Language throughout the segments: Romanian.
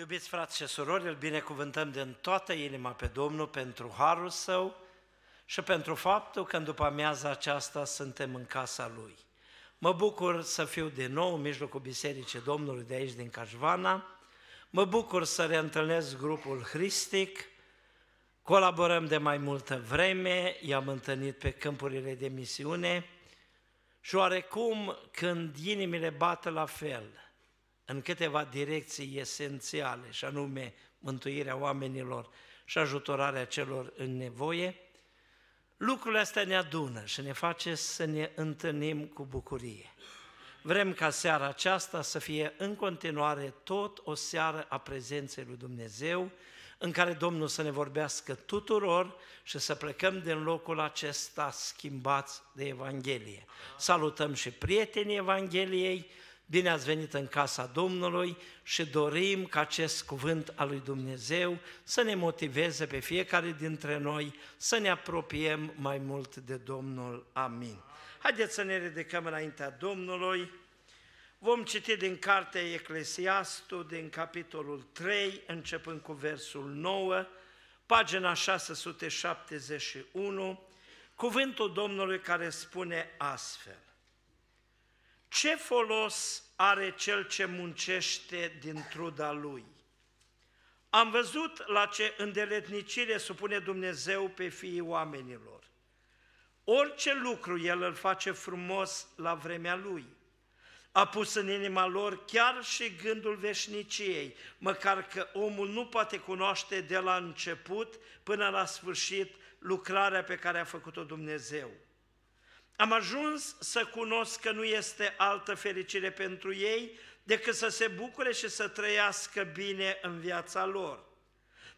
Iubiți frați și surori, îl binecuvântăm din toată inima pe Domnul pentru harul său și pentru faptul că în după amiaza aceasta suntem în casa Lui. Mă bucur să fiu din nou în mijlocul Bisericii Domnului de aici din Cașvana. Mă bucur să reîntâlnesc grupul Hristic. Colaborăm de mai multă vreme, i-am întâlnit pe câmpurile de misiune și oarecum când inimile bată la fel – în câteva direcții esențiale, și anume mântuirea oamenilor și ajutorarea celor în nevoie, lucrurile astea ne adună și ne face să ne întâlnim cu bucurie. Vrem ca seara aceasta să fie în continuare tot o seară a prezenței lui Dumnezeu, în care Domnul să ne vorbească tuturor și să plecăm din locul acesta schimbați de Evanghelie. Salutăm și prietenii Evangheliei, Bine ați venit în casa Domnului și dorim ca acest cuvânt al lui Dumnezeu să ne motiveze pe fiecare dintre noi să ne apropiem mai mult de Domnul. Amin. Haideți să ne ridicăm înaintea Domnului. Vom citi din cartea Eclesiastul, din capitolul 3, începând cu versul 9, pagina 671, cuvântul Domnului care spune astfel. Ce folos are cel ce muncește din truda lui? Am văzut la ce îndeletnicire supune Dumnezeu pe fiii oamenilor. Orice lucru El îl face frumos la vremea Lui. A pus în inima lor chiar și gândul veșniciei, măcar că omul nu poate cunoaște de la început până la sfârșit lucrarea pe care a făcut-o Dumnezeu. Am ajuns să cunosc că nu este altă fericire pentru ei decât să se bucure și să trăiască bine în viața lor.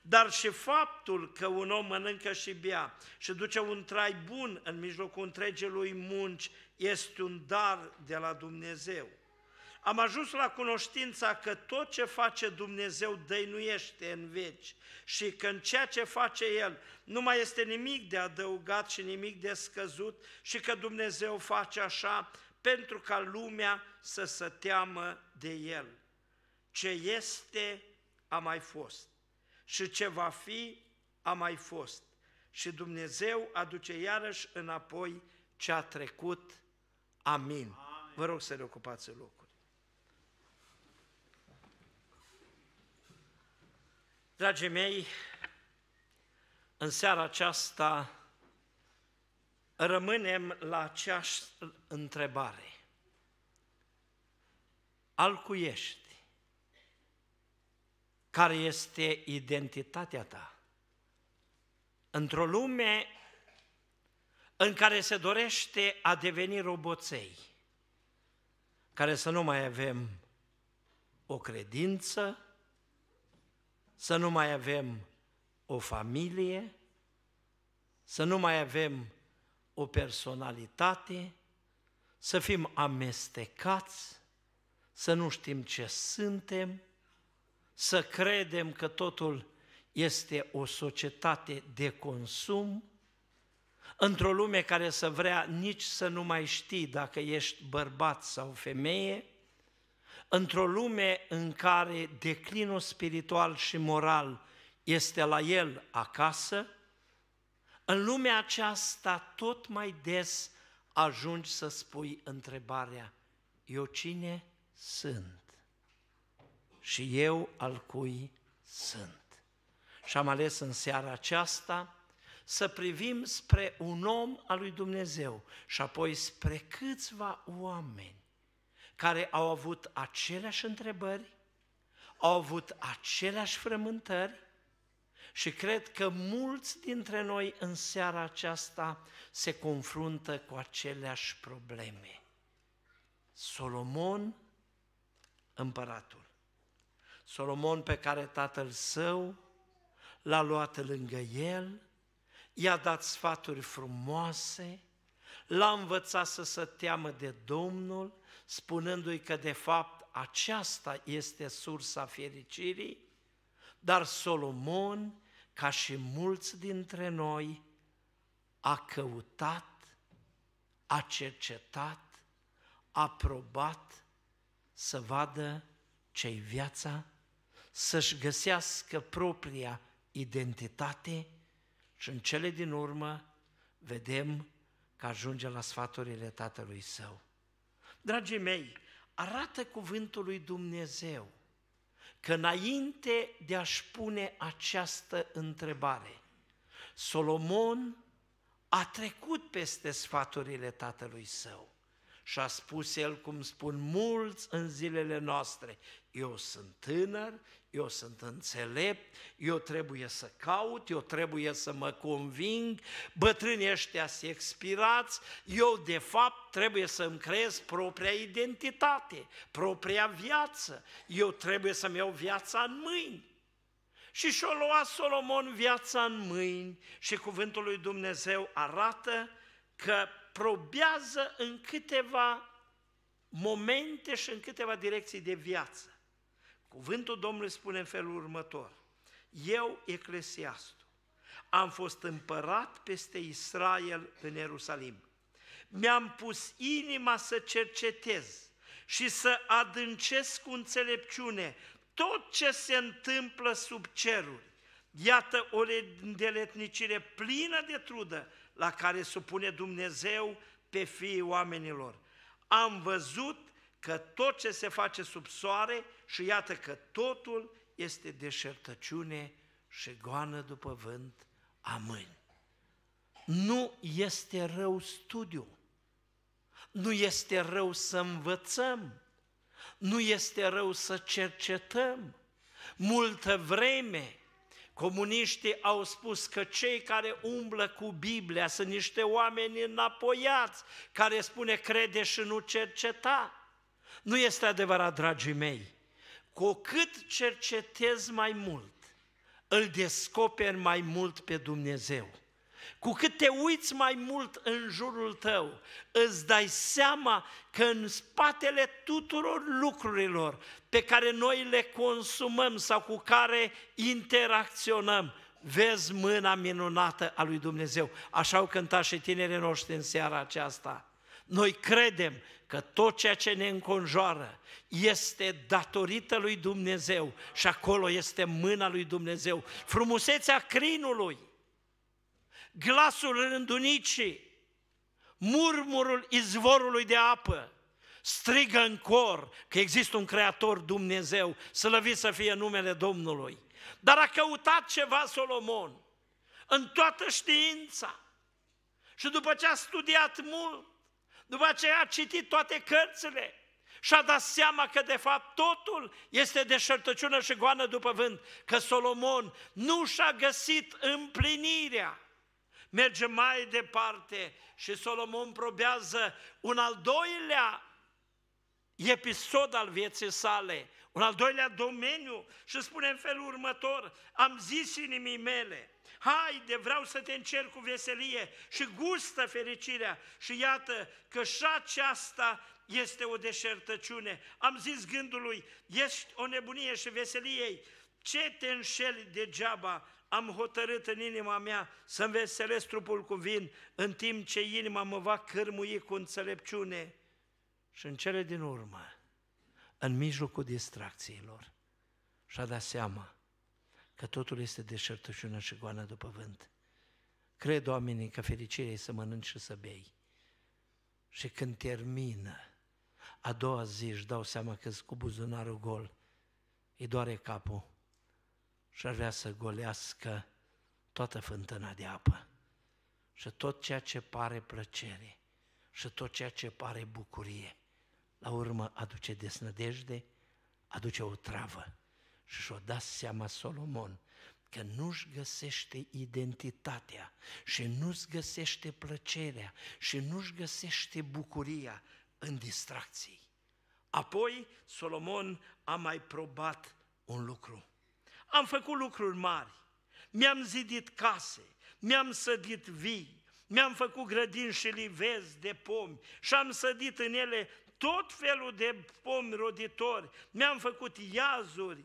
Dar și faptul că un om mănâncă și bea și duce un trai bun în mijlocul întregii lui munci este un dar de la Dumnezeu. Am ajuns la cunoștința că tot ce face Dumnezeu dăinuiește în veci și că în ceea ce face El nu mai este nimic de adăugat și nimic de scăzut și că Dumnezeu face așa pentru ca lumea să se teamă de El. Ce este, a mai fost și ce va fi, a mai fost. Și Dumnezeu aduce iarăși înapoi ce a trecut. Amin. Amin. Vă rog să reocupați locul. Dragii mei, în seara aceasta rămânem la aceeași întrebare. Al cui ești? Care este identitatea ta? Într-o lume în care se dorește a deveni roboței, care să nu mai avem o credință, să nu mai avem o familie, să nu mai avem o personalitate, să fim amestecați, să nu știm ce suntem, să credem că totul este o societate de consum, într-o lume care să vrea nici să nu mai știi dacă ești bărbat sau femeie, într-o lume în care declinul spiritual și moral este la el acasă, în lumea aceasta tot mai des ajungi să spui întrebarea, eu cine sunt? Și eu al cui sunt? Și am ales în seara aceasta să privim spre un om al lui Dumnezeu și apoi spre câțiva oameni care au avut aceleași întrebări, au avut aceleași frământări și cred că mulți dintre noi în seara aceasta se confruntă cu aceleași probleme. Solomon, împăratul. Solomon pe care tatăl său l-a luat lângă el, i-a dat sfaturi frumoase, l-a învățat să se teamă de Domnul, spunându-i că de fapt aceasta este sursa fericirii, dar Solomon, ca și mulți dintre noi, a căutat, a cercetat, a probat să vadă ce-i viața, să-și găsească propria identitate și în cele din urmă vedem că ajunge la sfaturile tatălui său. Dragii mei, arată cuvântul lui Dumnezeu că înainte de a-și pune această întrebare, Solomon a trecut peste sfaturile tatălui său și a spus el, cum spun mulți în zilele noastre, eu sunt tânăr, eu sunt înțelept, eu trebuie să caut, eu trebuie să mă conving, bătrânii ăștia se expirați, eu de fapt trebuie să-mi creez propria identitate, propria viață, eu trebuie să-mi iau viața în mâini. Și și-o lua Solomon viața în mâini și cuvântul lui Dumnezeu arată că probează în câteva momente și în câteva direcții de viață. Cuvântul Domnului spune în felul următor. Eu, Eclesiastul, am fost împărat peste Israel în Ierusalim. Mi-am pus inima să cercetez și să adâncesc cu înțelepciune tot ce se întâmplă sub ceruri. Iată o îndeletnicire plină de trudă la care supune Dumnezeu pe fiii oamenilor. Am văzut că tot ce se face sub soare și iată că totul este deșertăciune și goană după vânt amâni. Nu este rău studiu, nu este rău să învățăm, nu este rău să cercetăm. Multă vreme comuniștii au spus că cei care umblă cu Biblia sunt niște oameni înapoiați, care spune crede și nu cerceta. Nu este adevărat, dragii mei. Cu cât cercetezi mai mult, îl descoperi mai mult pe Dumnezeu. Cu cât te uiți mai mult în jurul tău, îți dai seama că în spatele tuturor lucrurilor pe care noi le consumăm sau cu care interacționăm, vezi mâna minunată a lui Dumnezeu. Așa au cântat și tinerii noștri în seara aceasta. Noi credem că tot ceea ce ne înconjoară este datorită lui Dumnezeu și acolo este mâna lui Dumnezeu. Frumusețea crinului, glasul rândunicii, murmurul izvorului de apă, strigă în cor că există un Creator Dumnezeu, slăvit să fie numele Domnului. Dar a căutat ceva Solomon în toată știința și după ce a studiat mult, după aceea a citit toate cărțile și a dat seama că de fapt totul este deșertăciună și goană după vânt, că Solomon nu și-a găsit împlinirea. Merge mai departe și Solomon probează un al doilea episod al vieții sale, un al doilea domeniu și spune în felul următor, am zis inimii mele, haide, vreau să te încerc cu veselie și gustă fericirea. Și iată că și aceasta este o deșertăciune. Am zis gândului, ești o nebunie și veseliei, ce te înșeli degeaba, am hotărât în inima mea să-mi veselesc trupul cu vin, în timp ce inima mă va cărmui cu înțelepciune. Și în cele din urmă, în mijlocul distracțiilor, și-a dat seama că totul este deșertăciună și goană după vânt. Cred oamenii că fericirea e să mănânci și să bei. Și când termină, a doua zi își dau seama că cu buzunarul gol, îi doare capul și ar vrea să golească toată fântâna de apă. Și tot ceea ce pare plăcere și tot ceea ce pare bucurie, la urmă aduce desnădejde, aduce o travă și și-o dat seama Solomon că nu-și găsește identitatea și nu-și găsește plăcerea și nu-și găsește bucuria în distracții. Apoi Solomon a mai probat un lucru. Am făcut lucruri mari, mi-am zidit case, mi-am sădit vii, mi-am făcut grădini și livezi de pomi și am sădit în ele tot felul de pomi roditori, mi-am făcut iazuri,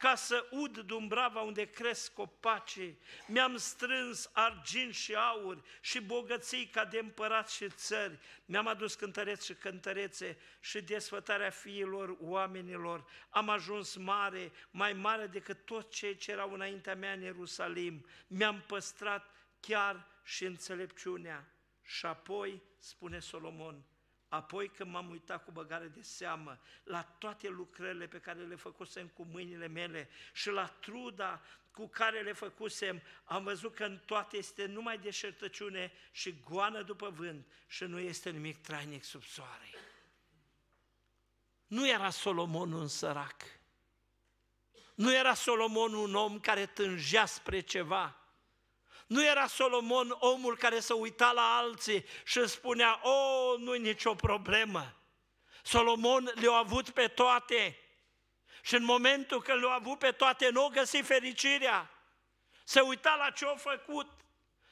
ca să ud Dumbrava unde cresc copacii, mi-am strâns argint și aur și bogății ca de împărat și țări, mi-am adus cântăreți și cântărețe și desfătarea fiilor oamenilor, am ajuns mare, mai mare decât tot cei ce erau înaintea mea în Ierusalim, mi-am păstrat chiar și înțelepciunea. Și apoi, spune Solomon, Apoi când m-am uitat cu băgare de seamă la toate lucrările pe care le făcusem cu mâinile mele și la truda cu care le făcusem, am văzut că în toate este numai deșertăciune și goană după vânt și nu este nimic trainic sub soare. Nu era Solomon un sărac. Nu era Solomon un om care tângea spre ceva. Nu era Solomon omul care să uita la alții și spunea, o, oh, nu-i nicio problemă. Solomon le-a avut pe toate și în momentul când le-a avut pe toate nu a găsit fericirea. Se uita la ce a făcut,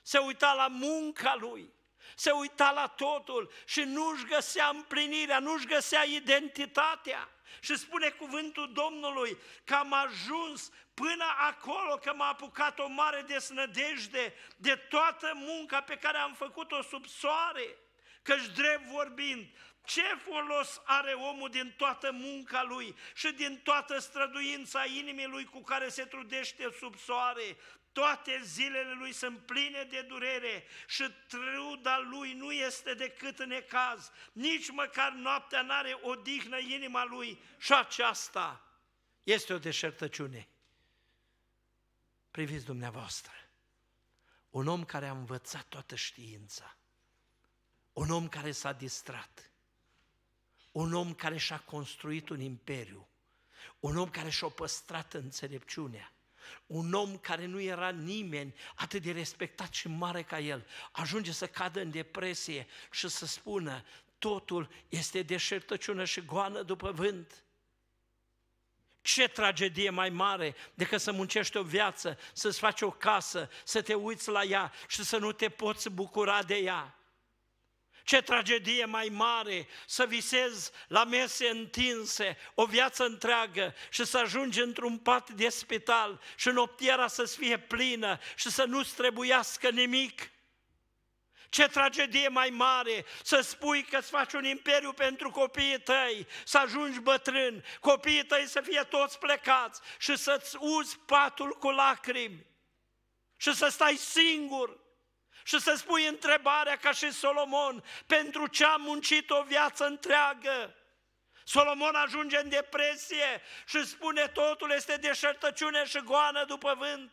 se uita la munca lui, se uita la totul și nu-și găsea împlinirea, nu-și găsea identitatea. Și spune cuvântul Domnului că am ajuns până acolo că m-a apucat o mare desnădejde de toată munca pe care am făcut-o sub soare. Căci drept vorbind, ce folos are omul din toată munca lui și din toată străduința inimii lui cu care se trudește sub soare? Toate zilele lui sunt pline de durere și truda lui nu este decât în ecaz. Nici măcar noaptea n-are odihnă inima lui și aceasta este o deșertăciune. Priviți dumneavoastră, un om care a învățat toată știința, un om care s-a distrat, un om care și-a construit un imperiu, un om care și-a păstrat înțelepciunea, un om care nu era nimeni atât de respectat și mare ca el, ajunge să cadă în depresie și să spună totul este deșertăciună și goană după vânt. Ce tragedie mai mare decât să muncești o viață, să-ți faci o casă, să te uiți la ea și să nu te poți bucura de ea. Ce tragedie mai mare să visezi la mese întinse o viață întreagă și să ajungi într-un pat de spital și noptiera să-ți fie plină și să nu-ți trebuiască nimic. Ce tragedie mai mare să spui că îți faci un imperiu pentru copiii tăi, să ajungi bătrân, copiii tăi să fie toți plecați și să-ți uzi patul cu lacrimi și să stai singur și să spui întrebarea ca și Solomon, pentru ce am muncit o viață întreagă? Solomon ajunge în depresie și spune totul este deșertăciune și goană după vânt.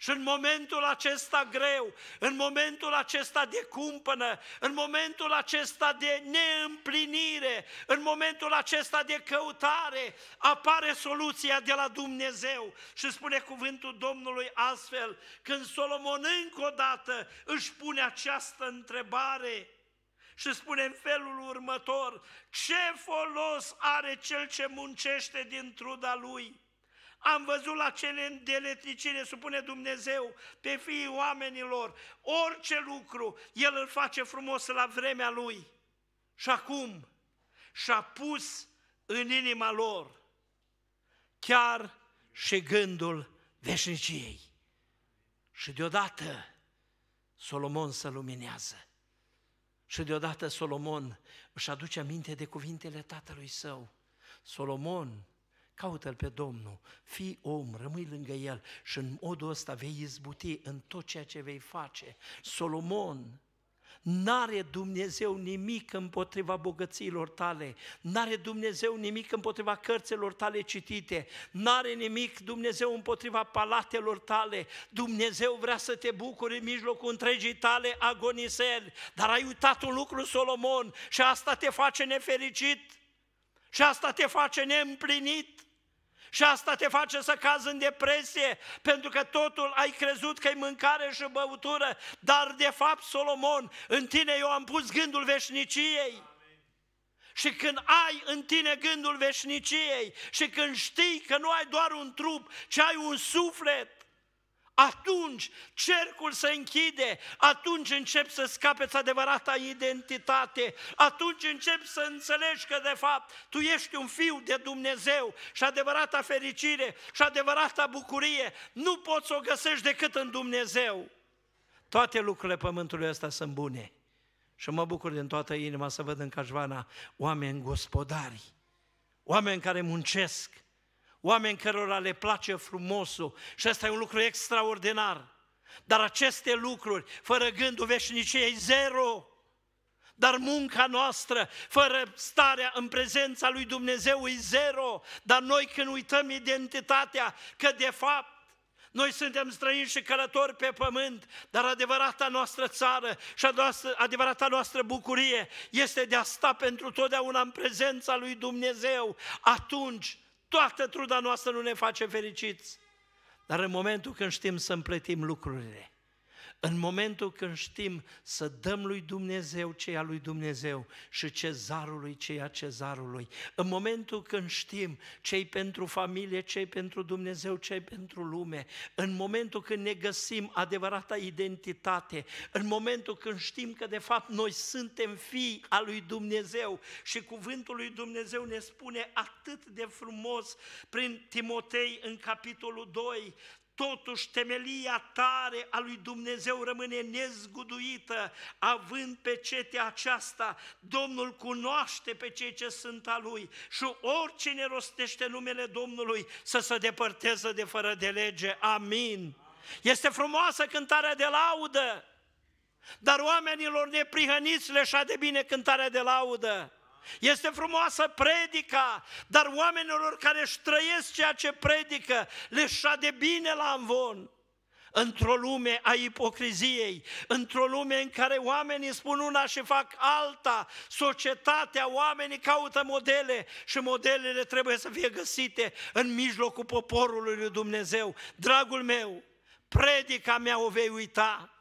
Și în momentul acesta greu, în momentul acesta de cumpănă, în momentul acesta de neîmplinire, în momentul acesta de căutare, apare soluția de la Dumnezeu. Și spune cuvântul Domnului astfel, când Solomon încă o dată își pune această întrebare, și spune în felul următor, ce folos are cel ce muncește din truda lui? Am văzut la cele îndeletnicire, supune Dumnezeu, pe fiii oamenilor, orice lucru, El îl face frumos la vremea Lui. Și acum și-a pus în inima lor chiar și gândul veșniciei. Și deodată Solomon se luminează. Și deodată Solomon își aduce aminte de cuvintele tatălui său. Solomon Caută-L pe Domnul, fii om, rămâi lângă El și în modul ăsta vei izbuti în tot ceea ce vei face. Solomon, N-are Dumnezeu nimic împotriva bogățiilor tale, n-are Dumnezeu nimic împotriva cărților tale citite, n-are nimic Dumnezeu împotriva palatelor tale. Dumnezeu vrea să te bucuri în mijlocul întregii tale agoniseri, dar ai uitat un lucru, Solomon, și asta te face nefericit, și asta te face neîmplinit. Și asta te face să cazi în depresie, pentru că totul ai crezut că e mâncare și băutură, dar de fapt, Solomon, în tine eu am pus gândul veșniciei. Și când ai în tine gândul veșniciei și când știi că nu ai doar un trup, ci ai un suflet, atunci cercul se închide, atunci începi să scapeți adevărata identitate, atunci începi să înțelegi că de fapt tu ești un fiu de Dumnezeu și adevărata fericire și adevărata bucurie nu poți să o găsești decât în Dumnezeu. Toate lucrurile pământului ăsta sunt bune. Și mă bucur din toată inima să văd în Cașvana oameni gospodari, oameni care muncesc, oameni cărora le place frumosul și asta e un lucru extraordinar. Dar aceste lucruri, fără gândul veșniciei, zero. Dar munca noastră, fără starea în prezența lui Dumnezeu, e zero. Dar noi când uităm identitatea, că de fapt noi suntem străini și călători pe pământ, dar adevărata noastră țară și adevărata noastră bucurie este de a sta pentru totdeauna în prezența lui Dumnezeu. Atunci Toată truda noastră nu ne face fericiți. Dar în momentul când știm să împletim lucrurile, în momentul când știm să dăm lui Dumnezeu ceea lui Dumnezeu și cezarului ceea cezarului, în momentul când știm ce pentru familie, ce pentru Dumnezeu, ce pentru lume, în momentul când ne găsim adevărata identitate, în momentul când știm că de fapt noi suntem fii al lui Dumnezeu și cuvântul lui Dumnezeu ne spune atât de frumos prin Timotei în capitolul 2, Totuși, temelia tare a lui Dumnezeu rămâne nezguduită, având pe cetea aceasta, Domnul cunoaște pe cei ce sunt a Lui și oricine rostește numele Domnului să se depărteze de fără de lege. Amin. Este frumoasă cântarea de laudă, dar oamenilor neprihăniți le de bine cântarea de laudă. Este frumoasă predica, dar oamenilor care își trăiesc ceea ce predică, le de bine la învon. Într-o lume a ipocriziei, într-o lume în care oamenii spun una și fac alta, societatea, oamenii caută modele și modelele trebuie să fie găsite în mijlocul poporului lui Dumnezeu. Dragul meu, predica mea o vei uita,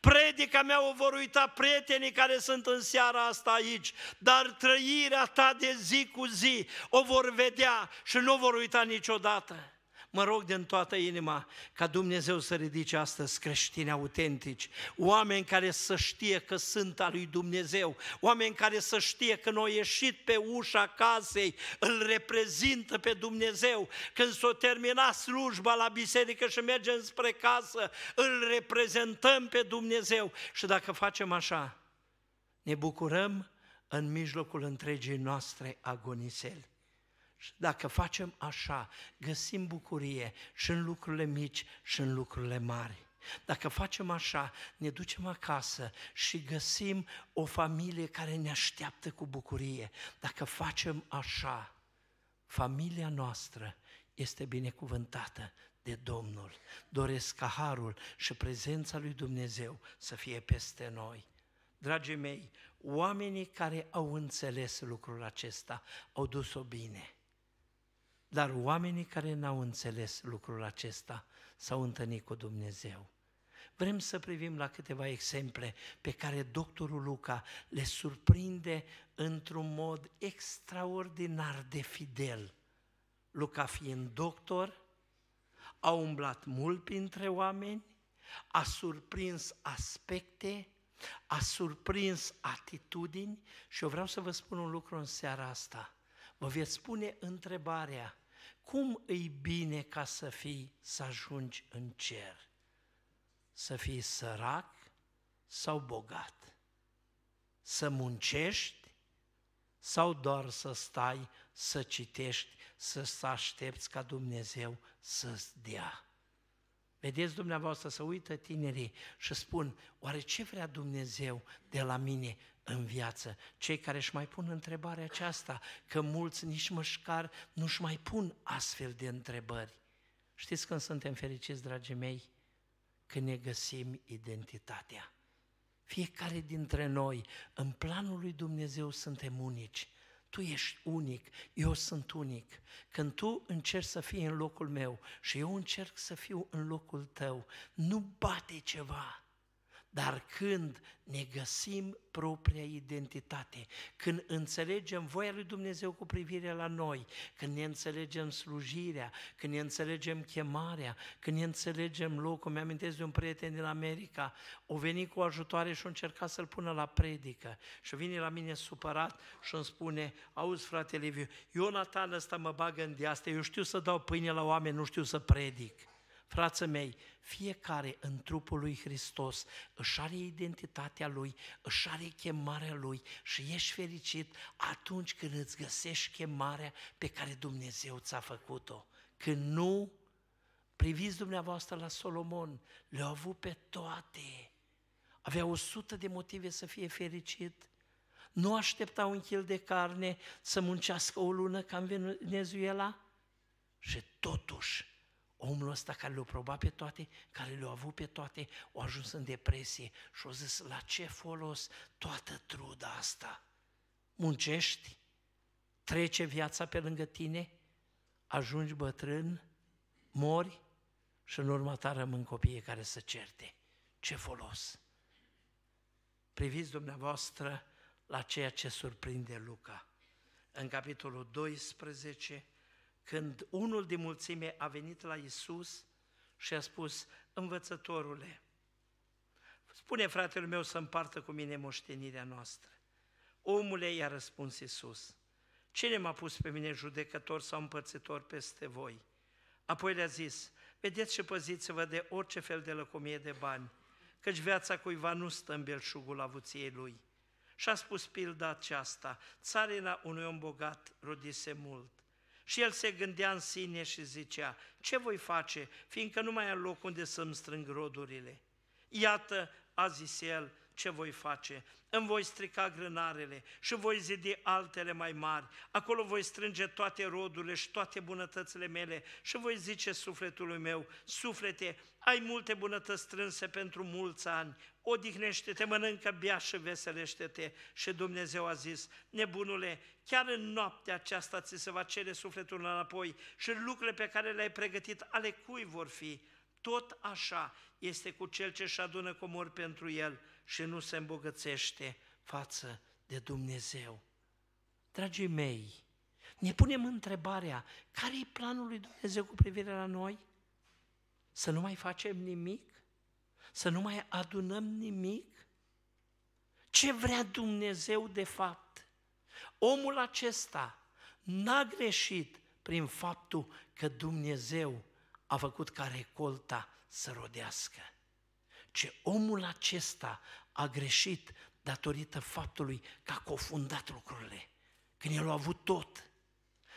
Predica mea o vor uita prietenii care sunt în seara asta aici, dar trăirea ta de zi cu zi o vor vedea și nu o vor uita niciodată. Mă rog din toată inima ca Dumnezeu să ridice astăzi creștini autentici, oameni care să știe că sunt al lui Dumnezeu, oameni care să știe că noi ieșit pe ușa casei, îl reprezintă pe Dumnezeu. Când s-o termina slujba la biserică și mergem spre casă, îl reprezentăm pe Dumnezeu. Și dacă facem așa, ne bucurăm în mijlocul întregii noastre agoniseli. Și dacă facem așa, găsim bucurie și în lucrurile mici și în lucrurile mari. Dacă facem așa, ne ducem acasă și găsim o familie care ne așteaptă cu bucurie. Dacă facem așa, familia noastră este binecuvântată de Domnul. Doresc ca harul și prezența lui Dumnezeu să fie peste noi. Dragii mei, oamenii care au înțeles lucrul acesta au dus-o bine. Dar oamenii care n-au înțeles lucrul acesta s-au întâlnit cu Dumnezeu. Vrem să privim la câteva exemple pe care doctorul Luca le surprinde într-un mod extraordinar de fidel. Luca fiind doctor, a umblat mult printre oameni, a surprins aspecte, a surprins atitudini și eu vreau să vă spun un lucru în seara asta. Vă veți spune întrebarea, cum îi bine ca să fii, să ajungi în cer? Să fii sărac sau bogat? Să muncești sau doar să stai, să citești, să aștepți ca Dumnezeu să-ți dea? Vedeți dumneavoastră, să uită tinerii și spun, oare ce vrea Dumnezeu de la mine? în viață. Cei care își mai pun întrebarea aceasta, că mulți nici măcar nu-și mai pun astfel de întrebări. Știți când suntem fericiți, dragii mei? Când ne găsim identitatea. Fiecare dintre noi, în planul lui Dumnezeu, suntem unici. Tu ești unic, eu sunt unic. Când tu încerci să fii în locul meu și eu încerc să fiu în locul tău, nu bate ceva Dar când ne găsim propria identitate, când înțelegem voia lui Dumnezeu cu privire la noi, când ne înțelegem slujirea, când ne înțelegem chemarea, când ne înțelegem locul, mi-amintesc de un prieten din America, o venit cu ajutoare și a încercat să-l pună la predică și vine la mine supărat și îmi spune, auzi frate Liviu, Ionatan ăsta mă bagă în diaste, eu știu să dau pâine la oameni, nu știu să predic. Frații mei, fiecare în trupul lui Hristos își are identitatea lui, își are chemarea lui și ești fericit atunci când îți găsești chemarea pe care Dumnezeu ți-a făcut-o. Când nu, priviți dumneavoastră la Solomon, le-au avut pe toate. Avea o sută de motive să fie fericit. Nu aștepta un kil de carne să muncească o lună ca în Venezuela și totuși omul ăsta care le-a probat pe toate, care le-a avut pe toate, a ajuns în depresie și a zis, la ce folos toată truda asta? Muncești, trece viața pe lângă tine, ajungi bătrân, mori și în urma ta rămân copiii care să certe. Ce folos? Priviți dumneavoastră la ceea ce surprinde Luca. În capitolul 12, când unul din mulțime a venit la Isus și a spus, învățătorule, spune fratele meu să împartă cu mine moștenirea noastră. Omule, i-a răspuns Isus, cine m-a pus pe mine judecător sau împărțitor peste voi? Apoi le-a zis, vedeți și păziți-vă de orice fel de lăcomie de bani, căci viața cuiva nu stă în belșugul avuției lui. Și a spus pilda aceasta, țarina unui om bogat rodise mult. Și el se gândea în sine și zicea, ce voi face, fiindcă nu mai am loc unde să-mi strâng rodurile? Iată, a zis el, ce voi face? Îmi voi strica grânarele și voi zidi altele mai mari. Acolo voi strânge toate rodurile și toate bunătățile mele și voi zice sufletului meu, suflete, ai multe bunătăți strânse pentru mulți ani, odihnește-te, mănâncă, bea și veselește-te. Și Dumnezeu a zis, nebunule, chiar în noaptea aceasta ți se va cere sufletul înapoi și lucrurile pe care le-ai pregătit, ale cui vor fi? Tot așa este cu cel ce își adună comori pentru el și nu se îmbogățește față de Dumnezeu. Dragii mei, ne punem întrebarea, care e planul lui Dumnezeu cu privire la noi? Să nu mai facem nimic? Să nu mai adunăm nimic? Ce vrea Dumnezeu de fapt? Omul acesta n-a greșit prin faptul că Dumnezeu a făcut ca recolta să rodească. Ce omul acesta a greșit datorită faptului că a cofundat lucrurile. Când el a avut tot,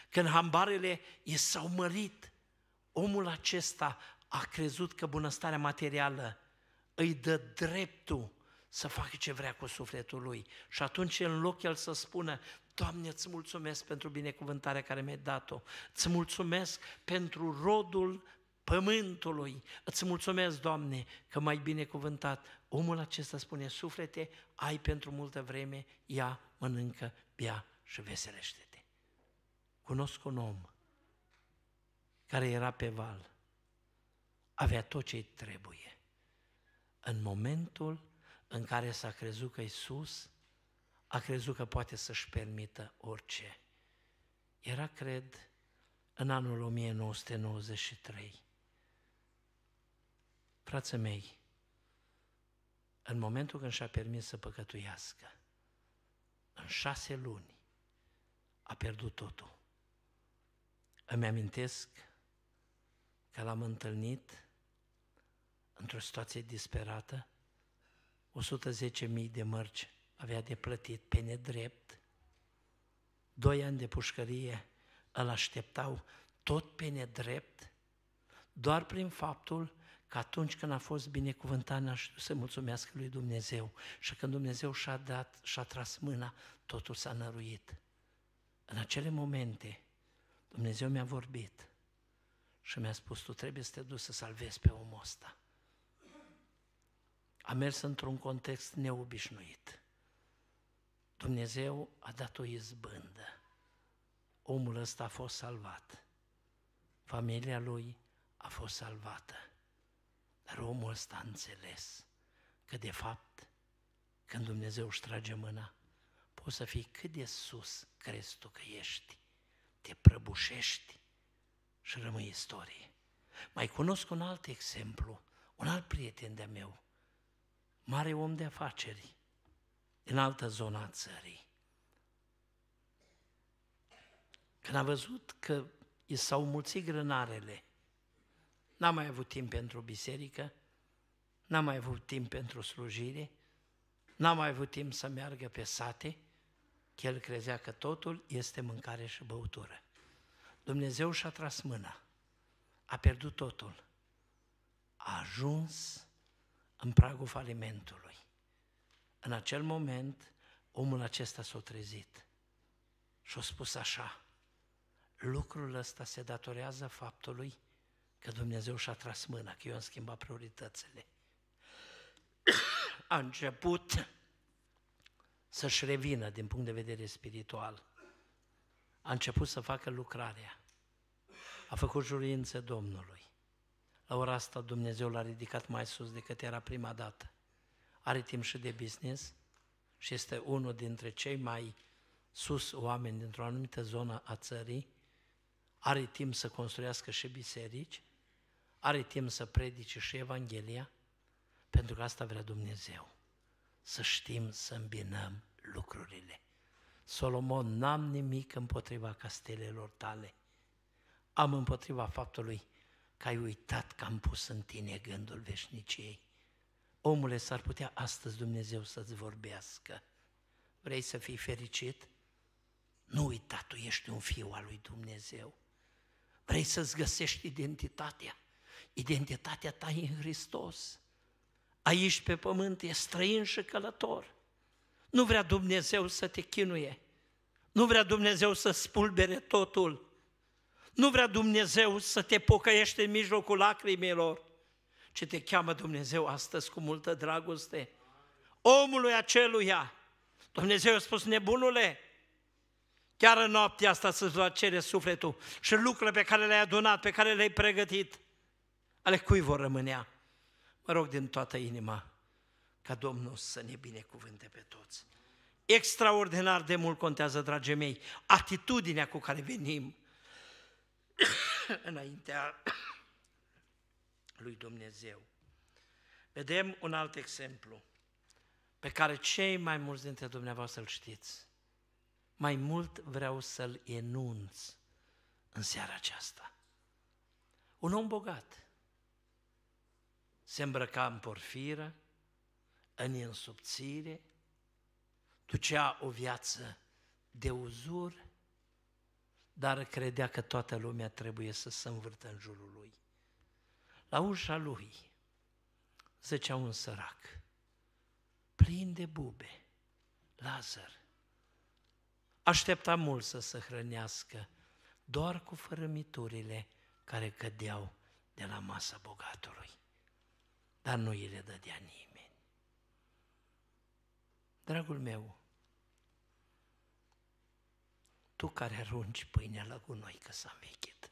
când hambarele i s-au mărit, omul acesta a crezut că bunăstarea materială îi dă dreptul să facă ce vrea cu sufletul lui. Și atunci, în loc el să spună, Doamne, îți mulțumesc pentru binecuvântarea care mi-ai dat-o, îți mulțumesc pentru rodul pământului. Îți mulțumesc, Doamne, că m-ai binecuvântat. Omul acesta spune, suflete, ai pentru multă vreme, ia, mănâncă, bea și veselește-te. Cunosc un om care era pe val, avea tot ce-i trebuie. În momentul în care s-a crezut că Iisus a crezut că poate să-și permită orice. Era, cred, în anul 1993. Frații mei, în momentul când și-a permis să păcătuiască, în șase luni, a pierdut totul. Îmi amintesc că l-am întâlnit într-o situație disperată, 110.000 de mărci avea de plătit pe nedrept, doi ani de pușcărie îl așteptau tot pe nedrept, doar prin faptul că atunci când a fost binecuvântat n-a știut să mulțumească lui Dumnezeu și când Dumnezeu și-a dat, și-a tras mâna, totul s-a năruit. În acele momente, Dumnezeu mi-a vorbit și mi-a spus, tu trebuie să te duci să salvezi pe omul ăsta. A mers într-un context neobișnuit. Dumnezeu a dat o izbândă. Omul ăsta a fost salvat. Familia lui a fost salvată. Dar omul ăsta a înțeles că de fapt, când Dumnezeu își trage mâna, poți să fii cât de sus crezi tu că ești. Te prăbușești și rămâi istorie. Mai cunosc un alt exemplu, un alt prieten de meu, mare om de afaceri, în altă zonă a țării. Când a văzut că i s-au mulțit grânarele, n-a mai avut timp pentru biserică, n-a mai avut timp pentru slujire, n-a mai avut timp să meargă pe sate, că el crezea că totul este mâncare și băutură. Dumnezeu și-a tras mâna, a pierdut totul, a ajuns în pragul falimentului. În acel moment, omul acesta s-a trezit și a spus așa, lucrul ăsta se datorează faptului că Dumnezeu și-a tras mâna, că eu am schimbat prioritățile. A început să-și revină din punct de vedere spiritual. A început să facă lucrarea. A făcut jurință Domnului. La ora asta Dumnezeu l-a ridicat mai sus decât era prima dată. Are timp și de business și este unul dintre cei mai sus oameni dintr-o anumită zonă a țării. Are timp să construiască și biserici, are timp să predice și Evanghelia, pentru că asta vrea Dumnezeu. Să știm să îmbinăm lucrurile. Solomon, n-am nimic împotriva castelelor tale. Am împotriva faptului că ai uitat că am pus în tine gândul veșniciei. Omule, s-ar putea astăzi Dumnezeu să-ți vorbească. Vrei să fii fericit? Nu uita, tu ești un fiu al lui Dumnezeu. Vrei să-ți găsești identitatea? Identitatea ta e în Hristos. Aici pe pământ e străin și călător. Nu vrea Dumnezeu să te chinuie. Nu vrea Dumnezeu să spulbere totul. Nu vrea Dumnezeu să te pocăiești în mijlocul lacrimilor, ce te cheamă Dumnezeu astăzi cu multă dragoste. Omului aceluia, Dumnezeu a spus, nebunule, chiar în noaptea asta să-ți va cere sufletul și lucrurile pe care le-ai adunat, pe care le-ai pregătit, ale cui vor rămânea? Mă rog din toată inima ca Domnul să ne binecuvânte pe toți. Extraordinar de mult contează, dragii mei, atitudinea cu care venim înaintea lui Dumnezeu. Vedem un alt exemplu pe care cei mai mulți dintre dumneavoastră îl știți. Mai mult vreau să-l enunț în seara aceasta. Un om bogat se îmbrăca în porfiră, în insubțire, ducea o viață de uzur, dar credea că toată lumea trebuie să se învârtă în jurul lui. La ușa lui zăcea un sărac, plin de bube, Lazar. Aștepta mult să se hrănească, doar cu fărămiturile care cădeau de la masa bogatului. Dar nu îi le dădea nimeni. Dragul meu, tu care arunci pâinea la gunoi că s-a învechit.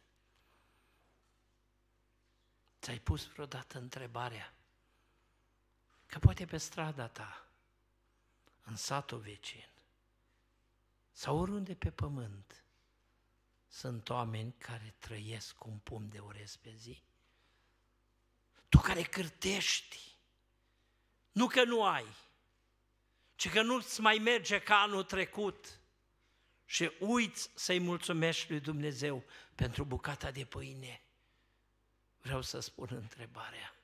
Ți-ai pus vreodată întrebarea că poate pe strada ta, în satul vecin, sau oriunde pe pământ, sunt oameni care trăiesc cu un pum de orez pe zi. Tu care cârtești, nu că nu ai, ci că nu-ți mai merge ca anul trecut, și uiți să-i mulțumești lui Dumnezeu pentru bucata de pâine, vreau să spun întrebarea.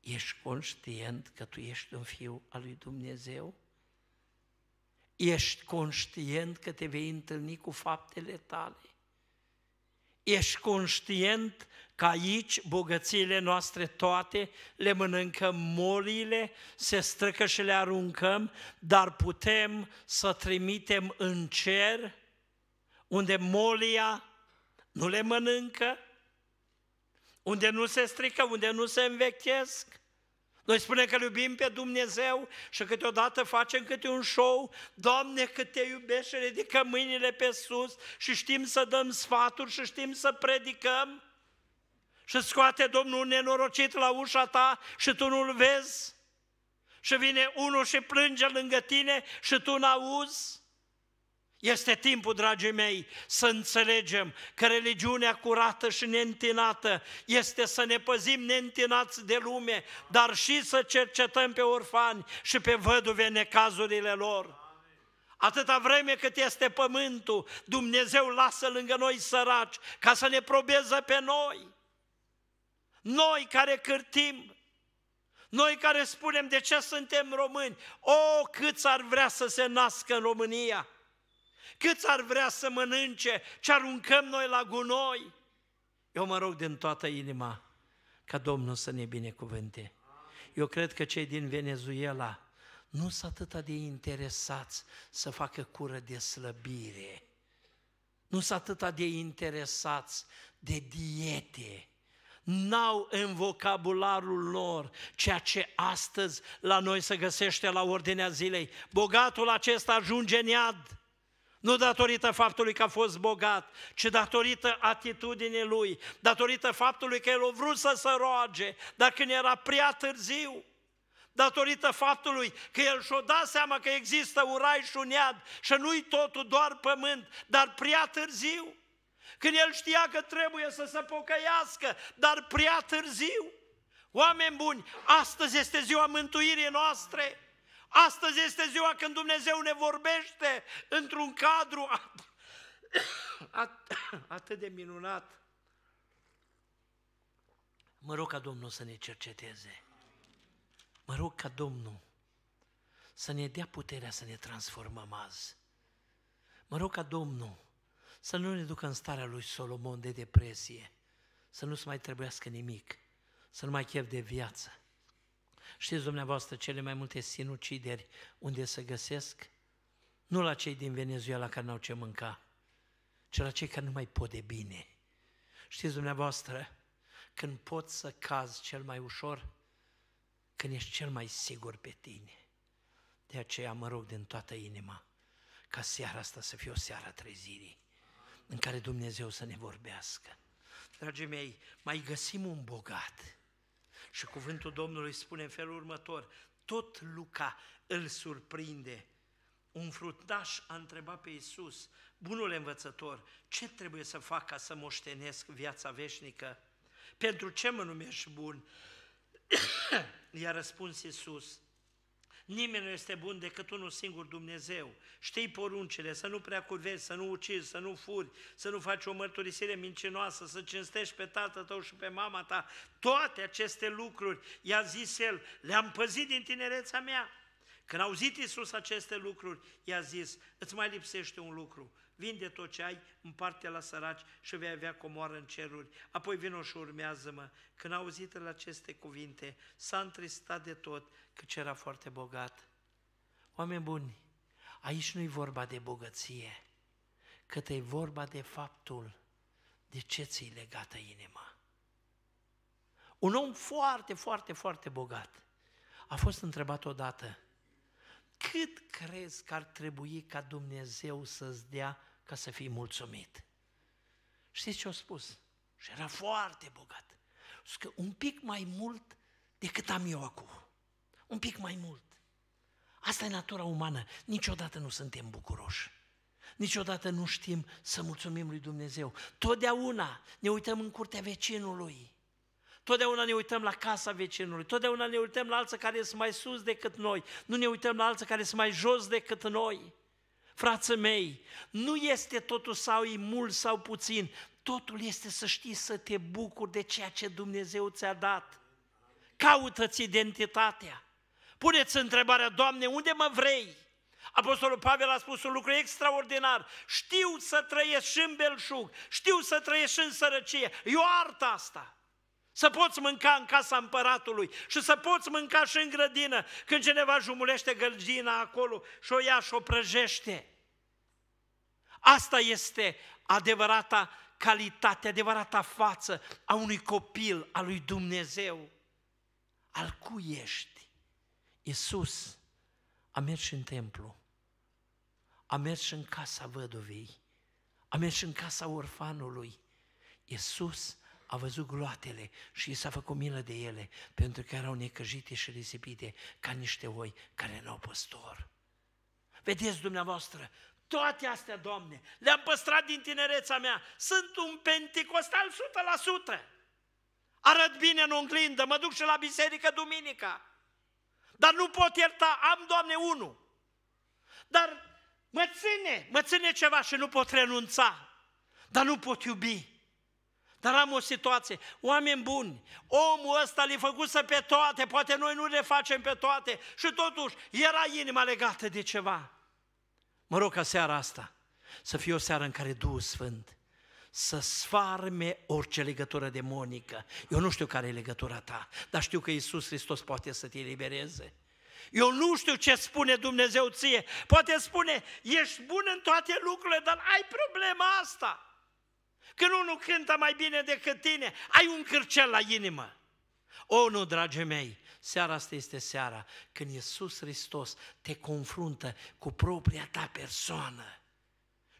Ești conștient că tu ești un fiu al lui Dumnezeu? Ești conștient că te vei întâlni cu faptele tale? Ești conștient că aici bogățiile noastre toate le mănâncăm molile, se străcă și le aruncăm, dar putem să trimitem în cer, unde molia nu le mănâncă, unde nu se strică, unde nu se învechesc. Noi spunem că iubim pe Dumnezeu și câteodată facem câte un show, Doamne cât te iubești și ridicăm mâinile pe sus și știm să dăm sfaturi și știm să predicăm și scoate Domnul un nenorocit la ușa ta și tu nu-l vezi și vine unul și plânge lângă tine și tu n-auzi? Este timpul, dragii mei, să înțelegem că religiunea curată și neîntinată este să ne păzim neîntinați de lume, dar și să cercetăm pe orfani și pe văduve necazurile lor. Atâta vreme cât este pământul, Dumnezeu lasă lângă noi săraci ca să ne probeze pe noi. Noi care cârtim, noi care spunem de ce suntem români, o, câți ar vrea să se nască în România, câți ar vrea să mănânce ce aruncăm noi la gunoi. Eu mă rog din toată inima ca Domnul să ne binecuvânte. Eu cred că cei din Venezuela nu sunt atât de interesați să facă cură de slăbire, nu sunt atât de interesați de diete, n-au în vocabularul lor ceea ce astăzi la noi se găsește la ordinea zilei. Bogatul acesta ajunge în iad, nu datorită faptului că a fost bogat, ci datorită atitudinii lui, datorită faptului că el a vrut să se roage, dar când era prea târziu, datorită faptului că el și-o dat seama că există un rai și un iad și nu-i totul doar pământ, dar prea târziu. Când el știa că trebuie să se pocăiască, dar prea târziu. Oameni buni, astăzi este ziua mântuirii noastre. Astăzi este ziua când Dumnezeu ne vorbește într-un cadru atât de minunat. Mă rog ca Domnul să ne cerceteze. Mă rog ca Domnul să ne dea puterea să ne transformăm azi. Mă rog ca Domnul să nu ne ducă în starea lui Solomon de depresie, să nu-ți mai trebuiască nimic, să nu mai chef de viață. Știți dumneavoastră cele mai multe sinucideri unde se găsesc? Nu la cei din Venezuela care n-au ce mânca, ci la cei care nu mai pot de bine. Știți dumneavoastră, când poți să cazi cel mai ușor, când ești cel mai sigur pe tine. De aceea mă rog din toată inima ca seara asta să fie o seară a trezirii în care Dumnezeu să ne vorbească. Dragii mei, mai găsim un bogat. Și cuvântul Domnului spune în felul următor, tot Luca îl surprinde. Un fruntaș a întrebat pe Iisus, bunul învățător, ce trebuie să fac ca să moștenesc viața veșnică? Pentru ce mă numești bun? I-a răspuns Iisus, Nimeni nu este bun decât unul singur Dumnezeu. Știi poruncile, să nu prea curvezi, să nu ucizi, să nu furi, să nu faci o mărturisire mincinoasă, să cinstești pe tatăl tău și pe mama ta. Toate aceste lucruri, i-a zis el, le-am păzit din tinerețea mea. Când a auzit Iisus aceste lucruri, i-a zis, îți mai lipsește un lucru, vinde tot ce ai, împarte la săraci și vei avea comoară în ceruri. Apoi vină și urmează-mă. Când a auzit la aceste cuvinte, s-a întristat de tot, căci era foarte bogat. Oameni buni, aici nu-i vorba de bogăție, cât e vorba de faptul de ce ți-i legată inima. Un om foarte, foarte, foarte bogat a fost întrebat odată, cât crezi că ar trebui ca Dumnezeu să-ți dea ca să fii mulțumit? Știți ce a spus? Și era foarte bogat. Spus că un pic mai mult decât am eu acum. Un pic mai mult. Asta e natura umană. Niciodată nu suntem bucuroși. Niciodată nu știm să mulțumim lui Dumnezeu. Totdeauna ne uităm în curtea vecinului. Totdeauna ne uităm la casa vecinului, totdeauna ne uităm la alții care sunt mai sus decât noi, nu ne uităm la alții care sunt mai jos decât noi. Frații mei, nu este totul sau e mult sau puțin, totul este să știi să te bucuri de ceea ce Dumnezeu ți-a dat. Caută-ți identitatea. Puneți întrebarea, Doamne, unde mă vrei? Apostolul Pavel a spus un lucru extraordinar. Știu să trăiesc și în belșug, știu să trăiesc și în sărăcie. E o artă asta. Să poți mânca în casa împăratului și să poți mânca și în grădină când cineva jumulește gălgina acolo și o ia și o prăjește. Asta este adevărata calitate, adevărata față a unui copil al lui Dumnezeu. Al cui ești? Iisus a mers și în templu, a mers și în casa văduvei, a mers și în casa orfanului. Iisus a văzut gloatele și i s-a făcut milă de ele, pentru că erau necăjite și risipite ca niște oi care n-au păstor. Vedeți dumneavoastră, toate astea, Doamne, le-am păstrat din tinereța mea. Sunt un penticostal 100%. Arăt bine în oglindă, mă duc și la biserică duminica. Dar nu pot ierta, am, Doamne, unul. Dar mă ține, mă ține ceva și nu pot renunța. Dar nu pot iubi. Dar am o situație, oameni buni, omul ăsta le făcuse pe toate, poate noi nu le facem pe toate și totuși era inima legată de ceva. Mă rog ca seara asta să fie o seară în care Duhul Sfânt să sfarme orice legătură demonică. Eu nu știu care e legătura ta, dar știu că Isus Hristos poate să te elibereze. Eu nu știu ce spune Dumnezeu ție. Poate spune, ești bun în toate lucrurile, dar ai problema asta. Când unul cântă mai bine decât tine, ai un cârcel la inimă. O, nu, dragii mei, seara asta este seara când Iisus Hristos te confruntă cu propria ta persoană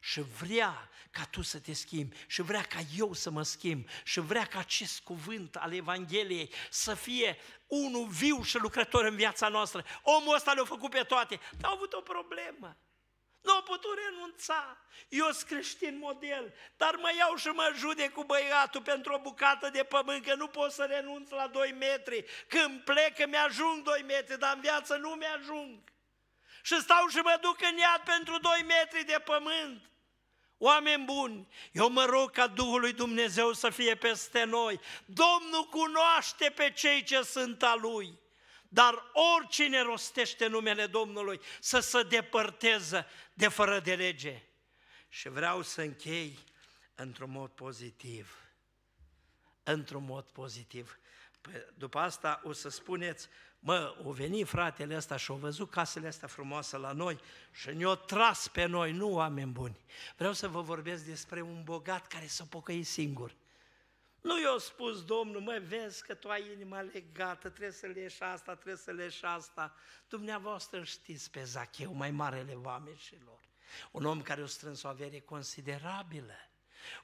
și vrea ca tu să te schimbi și vrea ca eu să mă schimb și vrea ca acest cuvânt al Evangheliei să fie unul viu și lucrător în viața noastră. Omul ăsta le-a făcut pe toate, dar a avut o problemă. Nu au putut renunța. Eu sunt creștin model, dar mă iau și mă judec cu băiatul pentru o bucată de pământ, că nu pot să renunț la 2 metri. Când plec, mi-ajung 2 metri, dar în viață nu mi-ajung. Și stau și mă duc în iad pentru 2 metri de pământ. Oameni buni, eu mă rog ca Duhul lui Dumnezeu să fie peste noi. Domnul cunoaște pe cei ce sunt a Lui. Dar oricine rostește numele Domnului să se depărteze de fără de lege. Și vreau să închei într-un mod pozitiv. Într-un mod pozitiv. Păi, după asta o să spuneți, mă, o veni fratele ăsta și o văzut casele astea frumoase la noi și ne-o tras pe noi, nu oameni buni. Vreau să vă vorbesc despre un bogat care s-a pocăit singur. Nu i-a spus Domnul, mă, vezi că tu ai inima legată, trebuie să le ieși asta, trebuie să le ieși asta. Dumneavoastră știți pe Zacheu, mai marele vameșilor. Un om care a strâns o avere considerabilă.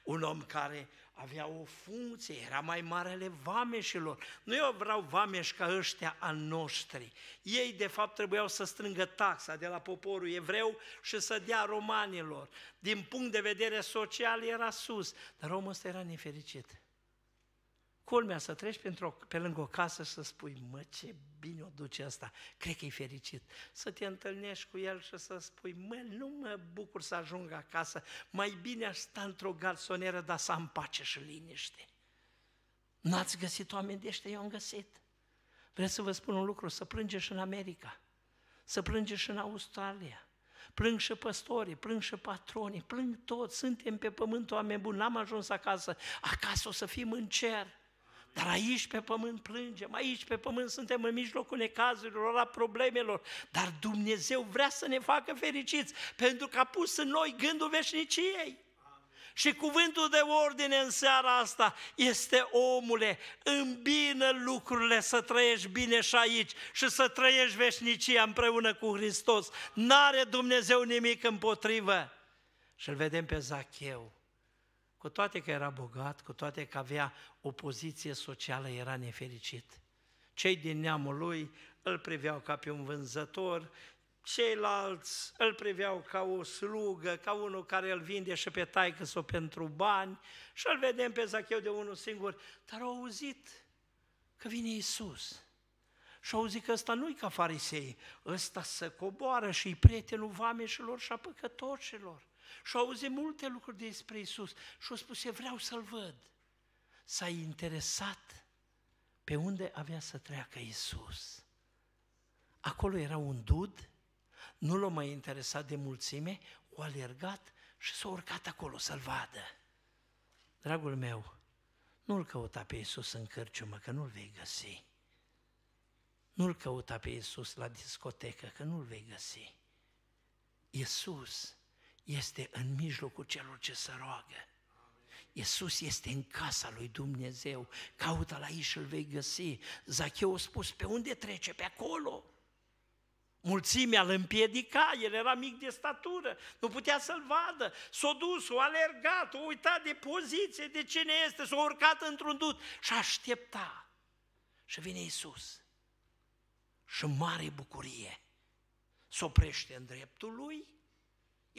Un om care avea o funcție, era mai marele vameșilor. Nu eu vreau vameși ca ăștia a noștri. Ei, de fapt, trebuiau să strângă taxa de la poporul evreu și să dea romanilor. Din punct de vedere social era sus, dar omul ăsta era nefericit. Culmea să treci pentru, pe lângă o casă și să spui, mă, ce bine o duce asta, cred că e fericit. Să te întâlnești cu el și să spui, mă, nu mă bucur să ajung acasă, mai bine aș sta într-o garsonieră, dar să am pace și liniște. N-ați găsit oameni de ăștia? Eu am găsit. Vreau să vă spun un lucru, să plânge și în America, să plânge și în Australia, plâng și păstorii, plâng și patronii, plâng toți, suntem pe pământ oameni buni, n-am ajuns acasă, acasă o să fim în cer. Dar aici pe pământ plângem, aici pe pământ suntem în mijlocul necazurilor, a problemelor, dar Dumnezeu vrea să ne facă fericiți, pentru că a pus în noi gândul veșniciei. Și cuvântul de ordine în seara asta este, omule, îmbină lucrurile să trăiești bine și aici și să trăiești veșnicia împreună cu Hristos. N-are Dumnezeu nimic împotrivă. Și îl vedem pe Zacheu cu toate că era bogat, cu toate că avea o poziție socială, era nefericit. Cei din neamul lui îl priveau ca pe un vânzător, ceilalți îl priveau ca o slugă, ca unul care îl vinde și pe taică sau pentru bani și îl vedem pe Zacheu de unul singur, dar au auzit că vine Isus. Și au auzit că ăsta nu-i ca farisei, ăsta să coboară și-i prietenul vameșilor și a păcătoșilor. Și au auzit multe lucruri despre Isus și au spus, eu vreau să-L văd. S-a interesat pe unde avea să treacă Isus. Acolo era un dud, nu l-a mai interesat de mulțime, o alergat și s-a urcat acolo să-L vadă. Dragul meu, nu-L căuta pe Isus în cărciumă, că nu-L vei găsi. Nu-L căuta pe Isus la discotecă, că nu-L vei găsi. Iisus este în mijlocul celor ce se roagă. Iisus este în casa lui Dumnezeu, caută la aici și îl vei găsi. Zacheu a spus, pe unde trece? Pe acolo. Mulțimea îl împiedica, el era mic de statură, nu putea să-l vadă. S-a dus, s-a alergat, a uitat de poziție, de cine este, s-a urcat într-un dut și aștepta. Și vine Iisus. Și mare bucurie s oprește în dreptul lui.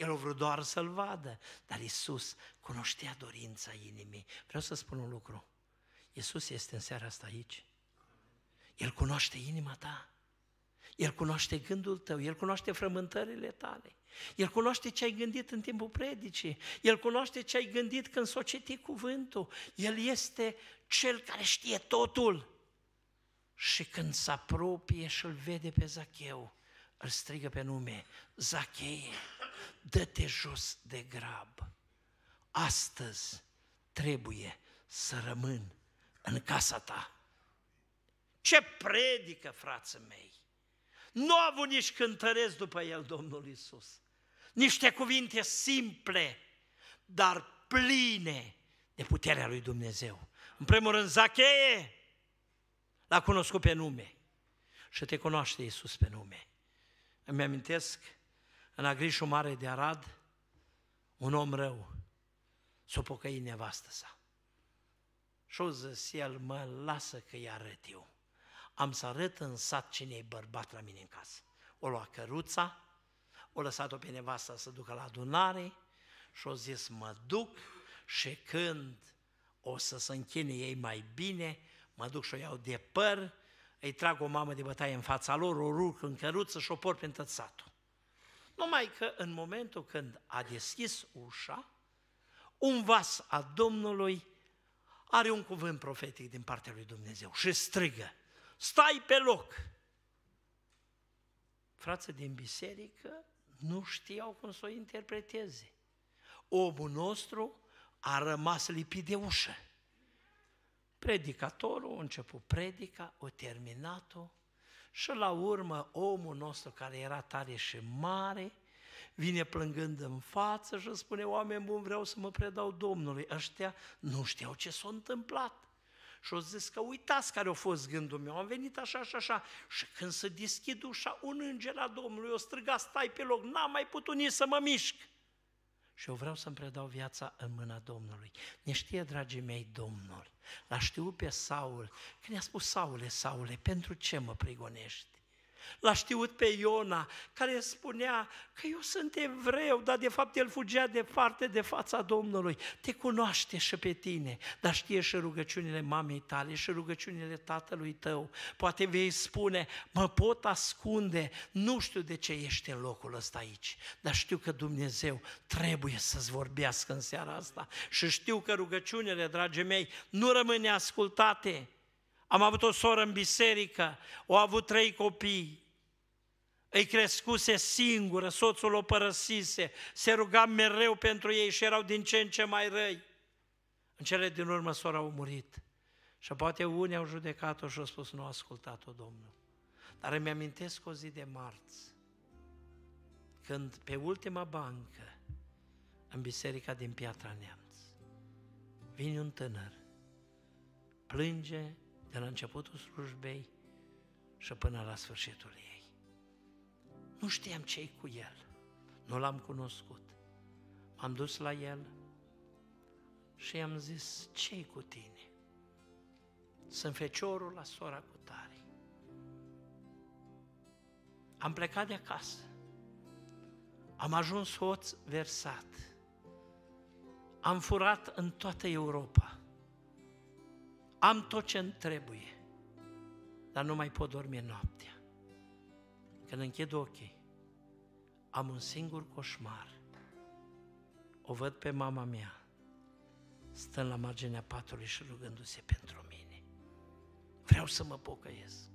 El a vrut doar să-l vadă, dar Iisus cunoștea dorința inimii. Vreau să spun un lucru. Iisus este în seara asta aici. El cunoaște inima ta. El cunoaște gândul tău, El cunoaște frământările tale. El cunoaște ce ai gândit în timpul predicii. El cunoaște ce ai gândit când s-o citi cuvântul. El este Cel care știe totul. Și când se apropie și îl vede pe Zacheu, îl strigă pe nume, Zacheie, dă-te jos de grab. Astăzi trebuie să rămân în casa ta. Ce predică, frații mei! Nu a avut nici cântăresc după el Domnul Isus. Niște cuvinte simple, dar pline de puterea lui Dumnezeu. În primul rând, Zacheie l-a cunoscut pe nume și te cunoaște Isus pe nume. Îmi amintesc, în agrișul mare de Arad, un om rău s-o pocăi nevastă sa. Și-o zis el, mă lasă că-i arăt eu am să arăt în sat cine e bărbat la mine în casă. O lua căruța, o lăsat-o pe nevasta să ducă la adunare și o zis, mă duc și când o să se închine ei mai bine, mă duc și o iau de păr, îi trag o mamă de bătaie în fața lor, o ruc în căruță și o por pe tot satul. Numai că în momentul când a deschis ușa, un vas a Domnului are un cuvânt profetic din partea lui Dumnezeu și strigă, stai pe loc. Frații din biserică nu știau cum să o interpreteze. Omul nostru a rămas lipit de ușă. Predicatorul a început predica, o terminat-o și la urmă omul nostru care era tare și mare vine plângând în față și spune, oameni buni, vreau să mă predau Domnului. Ăștia nu știau ce s-a întâmplat. Și au zis că uitați care a fost gândul meu, am venit așa și așa. Și când se deschid ușa, un înger al Domnului o striga, stai pe loc, n-am mai putut nici să mă mișc. Și eu vreau să-mi predau viața în mâna Domnului. Ne știe, dragii mei, Domnul. L-a știut pe Saul. Când i-a spus, Saule, Saule, pentru ce mă prigonești? L-a știut pe Iona, care spunea că eu sunt evreu, dar de fapt el fugea departe de fața Domnului. Te cunoaște și pe tine, dar știe și rugăciunile mamei tale și rugăciunile tatălui tău. Poate vei spune, mă pot ascunde, nu știu de ce ești în locul ăsta aici, dar știu că Dumnezeu trebuie să-ți vorbească în seara asta și știu că rugăciunile, dragii mei, nu rămâne ascultate. Am avut o soră în biserică, au avut trei copii, îi crescuse singură, soțul o părăsise, se ruga mereu pentru ei și erau din ce în ce mai răi. În cele din urmă sora au murit. Și poate unii au judecat-o și au spus, nu a ascultat-o Domnul. Dar îmi amintesc o zi de marți, când pe ultima bancă, în biserica din Piatra Neamț, vine un tânăr, plânge de la începutul slujbei și până la sfârșitul ei. Nu știam ce cu el. Nu l-am cunoscut. M-am dus la el și i-am zis, ce cu tine? Sunt feciorul la sora cu tare. Am plecat de acasă. Am ajuns hoț versat. Am furat în toată Europa. Am tot ce îmi trebuie, dar nu mai pot dormi noaptea. Când închid ochii, am un singur coșmar. O văd pe mama mea, stând la marginea patului și rugându-se pentru mine. Vreau să mă pocăiesc.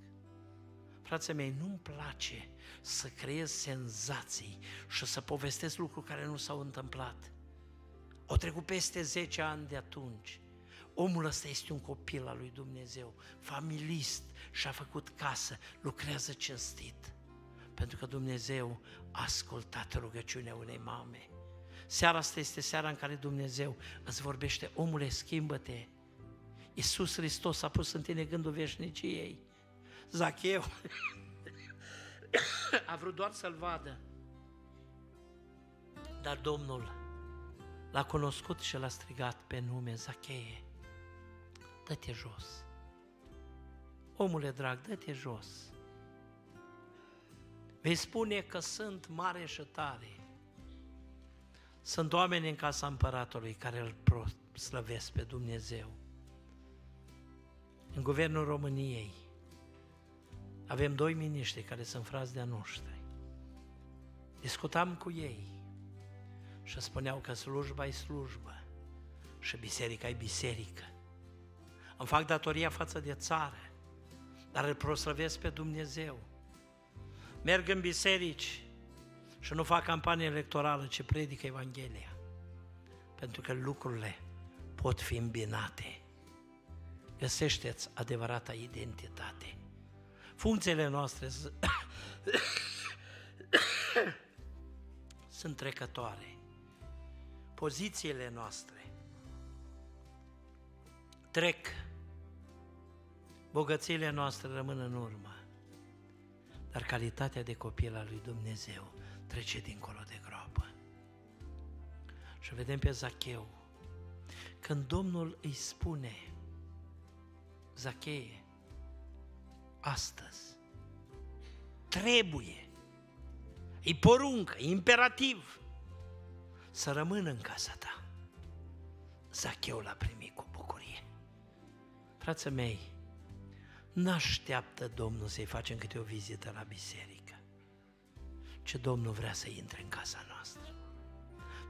Frații mei, nu-mi place să creez senzații și să povestesc lucruri care nu s-au întâmplat. Au trecut peste 10 ani de atunci. Omul ăsta este un copil al lui Dumnezeu, familist și a făcut casă, lucrează cinstit pentru că Dumnezeu a ascultat rugăciunea unei mame. Seara asta este seara în care Dumnezeu îți vorbește, omule, schimbă-te. Iisus Hristos a pus în tine gândul veșniciei. Zacheu, a vrut doar să-l vadă. Dar Domnul l-a cunoscut și l-a strigat pe nume Zacheie. Dă-te jos. Omule drag, dă-te jos. Vei spune că sunt mare și tare. Sunt oameni în casa împăratului care îl slăvesc pe Dumnezeu. În guvernul României avem doi miniștri care sunt frați de-a noștri. Discutam cu ei și spuneau că slujba e slujbă și biserica e biserică. Îmi fac datoria față de țară, dar îl proslăvesc pe Dumnezeu. Merg în biserici și nu fac campanie electorală, ci predică Evanghelia. Pentru că lucrurile pot fi îmbinate. Găsește-ți adevărata identitate. Funcțiile noastre sunt trecătoare. Pozițiile noastre trec. Bogățiile noastre rămân în urmă. Dar calitatea de copil al lui Dumnezeu trece dincolo de groapă. Și vedem pe Zacheu. Când Domnul îi spune, Zacheie, astăzi trebuie, e poruncă, e imperativ să rămână în casa ta. Zacheu l-a primit cu bucurie. Frații mei, n-așteaptă Domnul să-i facem câte o vizită la biserică, ce Domnul vrea să intre în casa noastră.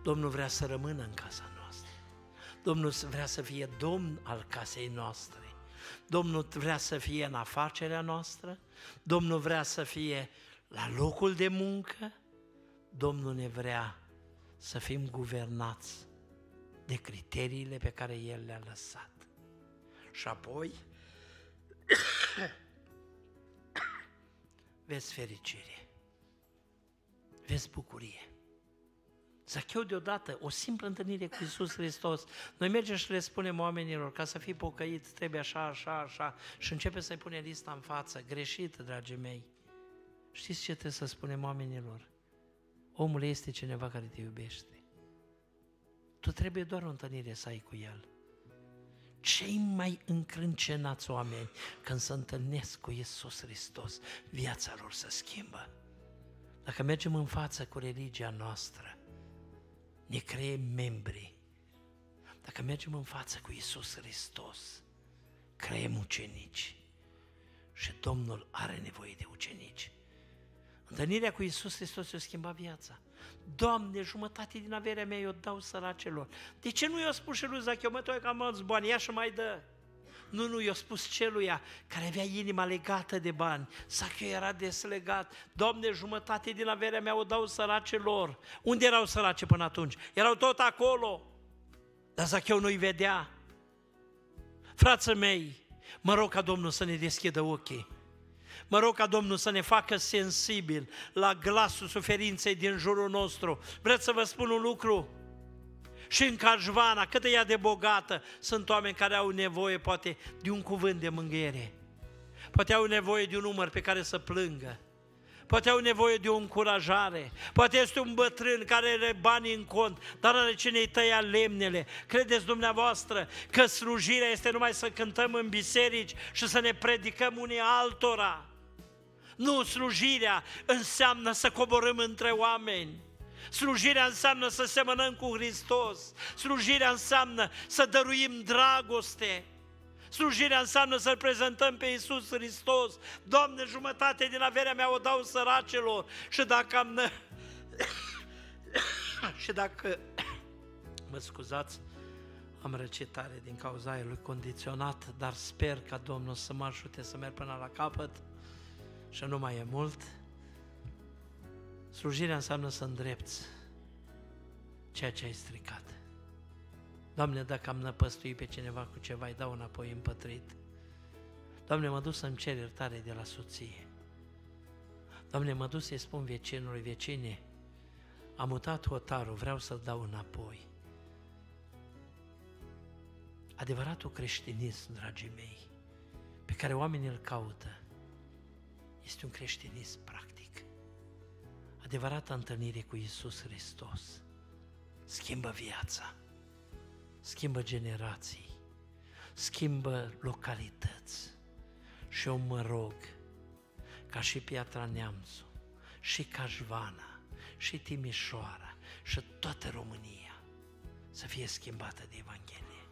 Domnul vrea să rămână în casa noastră. Domnul vrea să fie domn al casei noastre. Domnul vrea să fie în afacerea noastră, Domnul vrea să fie la locul de muncă, Domnul ne vrea să fim guvernați de criteriile pe care El le-a lăsat. Și apoi vezi fericire, vezi bucurie. Zacheu deodată, o simplă întâlnire cu Isus Hristos. Noi mergem și le spunem oamenilor, ca să fii pocăit, trebuie așa, așa, așa. Și începe să-i pune lista în față, greșit, dragii mei. Știți ce trebuie să spunem oamenilor? Omul este cineva care te iubește. Tu trebuie doar o întâlnire să ai cu el. Cei mai încrâncenați oameni, când se întâlnesc cu Isus Hristos, viața lor se schimbă. Dacă mergem în față cu religia noastră, ne creăm membri. Dacă mergem în față cu Isus Hristos, creăm ucenici. Și Domnul are nevoie de ucenici. Întâlnirea cu Isus Hristos i-a schimbat viața. Doamne, jumătate din averea mea eu dau săracelor. De ce nu i-a spus și lui Zacheu, mă, tu ai cam mulți bani, ia și mai dă. Nu, nu, i-a spus celuia care avea inima legată de bani. Zacheu era deslegat. Doamne, jumătate din averea mea o dau săracelor. Unde erau sărace până atunci? Erau tot acolo. Dar Zacheu nu-i vedea. Frații mei, mă rog ca Domnul să ne deschidă ochii. Mă rog ca Domnul să ne facă sensibil la glasul suferinței din jurul nostru. Vreți să vă spun un lucru? Și în Cajvana, cât e ea de bogată, sunt oameni care au nevoie poate de un cuvânt de mângâiere. Poate au nevoie de un număr pe care să plângă. Poate au nevoie de o încurajare. Poate este un bătrân care are bani în cont, dar are cine îi tăia lemnele. Credeți dumneavoastră că slujirea este numai să cântăm în biserici și să ne predicăm unii altora? Nu, slujirea înseamnă să coborâm între oameni Slujirea înseamnă să semănăm cu Hristos. Slujirea înseamnă să dăruim dragoste. Slujirea înseamnă să-L prezentăm pe Iisus Hristos. Doamne, jumătate din averea mea o dau săracelor și dacă am... și dacă... mă scuzați, am răcitare din cauza aerului condiționat, dar sper ca Domnul să mă ajute să merg până la capăt și nu mai e mult. Slujirea înseamnă să îndrepți ceea ce ai stricat. Doamne, dacă am năpăstuit pe cineva cu ceva, îi dau înapoi împătrit. Doamne, mă duc să-mi cer iertare de la soție. Doamne, mă duc să-i spun vecinului, vecine, am mutat hotarul, vreau să-l dau înapoi. Adevăratul creștinism, dragii mei, pe care oamenii îl caută, este un creștinism practic Adevărata întâlnire cu Isus Hristos schimbă viața, schimbă generații, schimbă localități. Și eu mă rog ca și Piatra Neamțu, și Cașvana, și Timișoara, și toată România să fie schimbată de Evanghelie.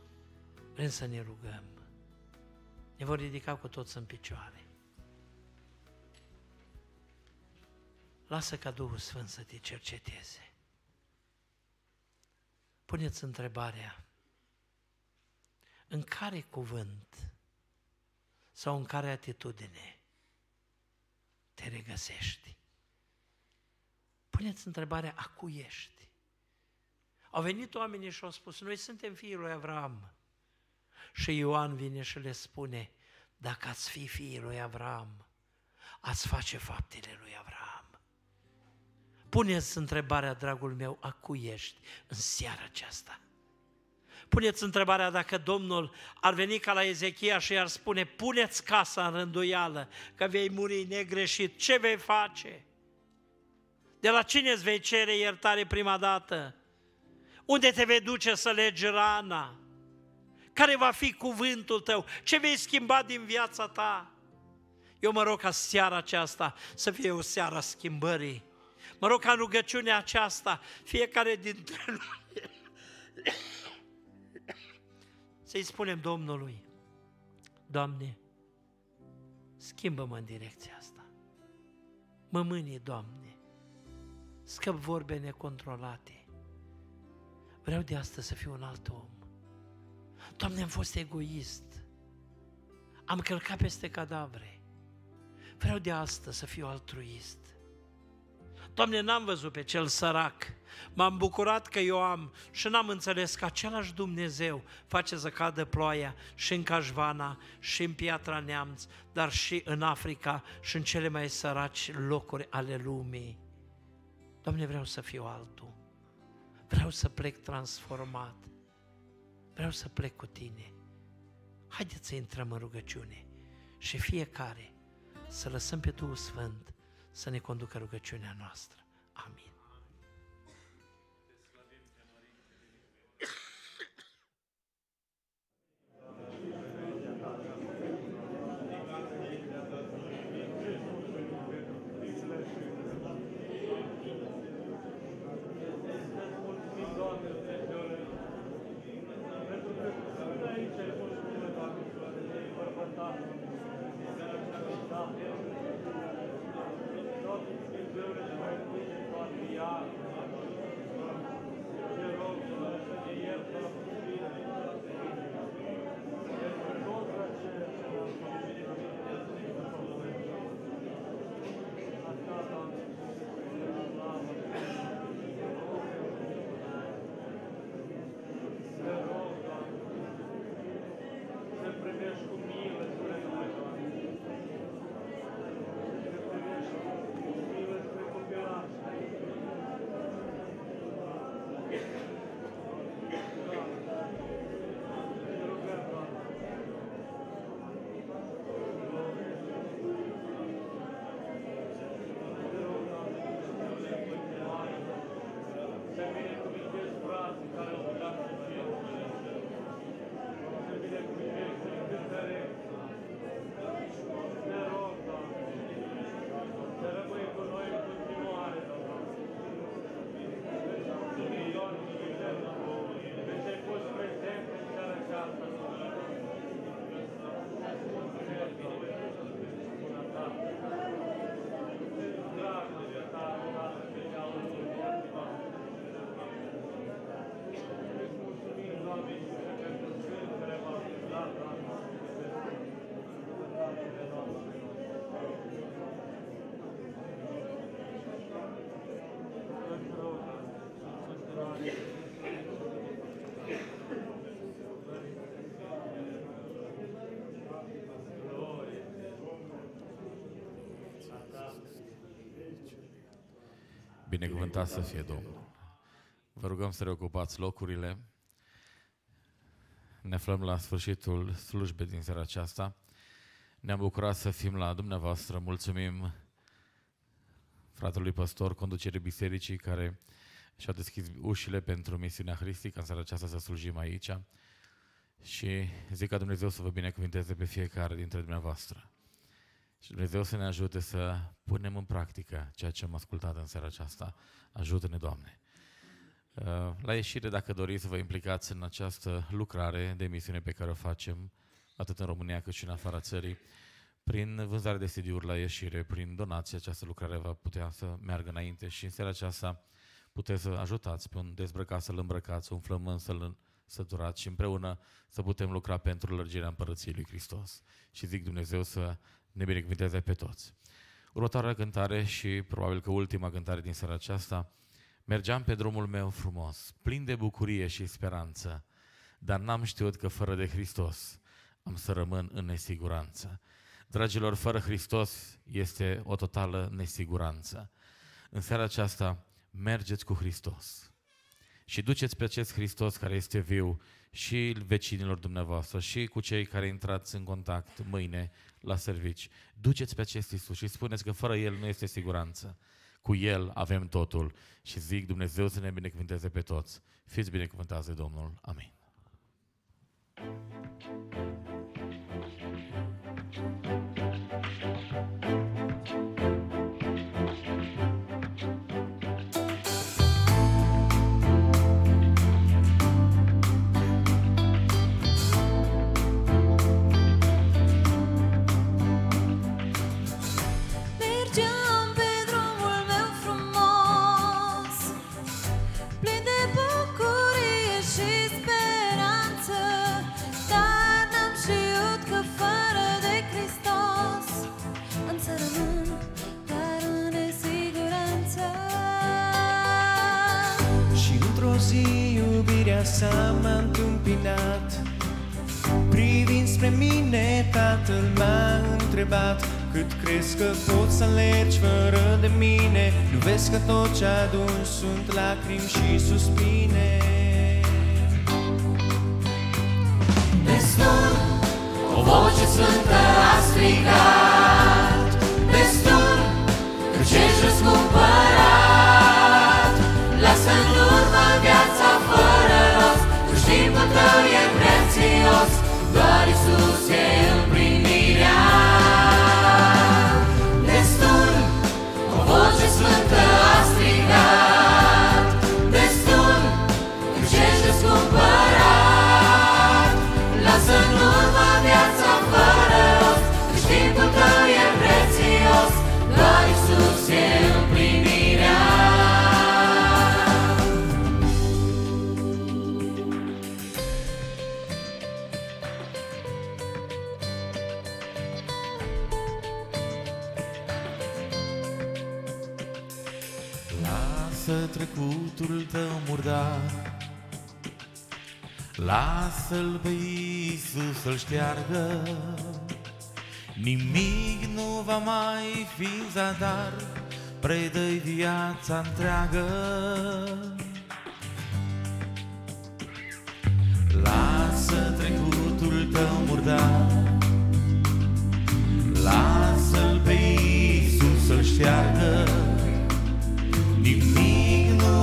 Vrem să ne rugăm. Ne vor ridica cu toți în picioare. Lasă ca Duhul Sfânt să te cerceteze. Puneți întrebarea, în care cuvânt sau în care atitudine te regăsești? Puneți întrebarea, a cui ești? Au venit oamenii și au spus, noi suntem fiii lui Avram. Și Ioan vine și le spune, dacă ați fi fiii lui Avram, ați face faptele lui Avram. Puneți întrebarea, dragul meu, a cui ești în seara aceasta? Puneți întrebarea dacă Domnul ar veni ca la Ezechia și ar spune, puneți casa în rânduială, că vei muri negreșit, ce vei face? De la cine îți vei cere iertare prima dată? Unde te vei duce să legi rana? Care va fi cuvântul tău? Ce vei schimba din viața ta? Eu mă rog ca seara aceasta să fie o seară a schimbării. Mă rog ca în rugăciunea aceasta, fiecare dintre noi, să-i spunem Domnului, Doamne, schimbă-mă în direcția asta. Mă mânie, Doamne, scăp vorbe necontrolate. Vreau de astăzi să fiu un alt om. Doamne, am fost egoist. Am călcat peste cadavre. Vreau de astăzi să fiu altruist. Doamne, n-am văzut pe cel sărac. M-am bucurat că eu am și n-am înțeles că același Dumnezeu face să cadă ploaia și în Cașvana, și în Piatra Neamț, dar și în Africa și în cele mai săraci locuri ale lumii. Doamne, vreau să fiu altul. Vreau să plec transformat. Vreau să plec cu tine. Haideți să intrăm în rugăciune și fiecare să lăsăm pe Duhul Sfânt să ne conducă rugăciunea noastră. Amin. Binecuvântat să fie Domnul. Vă rugăm să reocupați locurile. Ne aflăm la sfârșitul slujbei din seara aceasta. Ne-am bucurat să fim la dumneavoastră. Mulțumim fratelui pastor, conducere bisericii care și-au deschis ușile pentru misiunea Hristii, în seara aceasta să slujim aici. Și zic ca Dumnezeu să vă binecuvinteze pe fiecare dintre dumneavoastră. Și Dumnezeu să ne ajute să punem în practică ceea ce am ascultat în seara aceasta. Ajută-ne, Doamne! Uh, la ieșire, dacă doriți să vă implicați în această lucrare de misiune pe care o facem, atât în România cât și în afara țării, prin vânzare de CD-uri la ieșire, prin donații, această lucrare va putea să meargă înainte și în seara aceasta puteți să ajutați pe un dezbrăcat să-l îmbrăcați, un flământ să-l săturați și împreună să putem lucra pentru lărgirea împărăției lui Hristos. Și zic Dumnezeu să ne binecuvinteze pe toți. Următoarea cântare și probabil că ultima cântare din seara aceasta, mergeam pe drumul meu frumos, plin de bucurie și speranță, dar n-am știut că fără de Hristos am să rămân în nesiguranță. Dragilor, fără Hristos este o totală nesiguranță. În seara aceasta, mergeți cu Hristos și duceți pe acest Hristos care este viu și vecinilor dumneavoastră și cu cei care intrați în contact mâine la servici. Duceți pe acest Iisus și spuneți că fără El nu este siguranță. Cu El avem totul și zic Dumnezeu să ne binecuvânteze pe toți. Fiți binecuvântați de Domnul. Amin. Cât crezi că poți să alergi fără de mine Nu vezi că tot ce adun sunt lacrimi și suspine Lasă trecutul tău murdar. Lasă-l pe Iisus să-l șteargă. Nimic nu va mai fi în zadar Predă-i viața întreagă. Lasă trecutul tău murdar. Lasă-l pe Iisus să-l șteargă. Nimic nu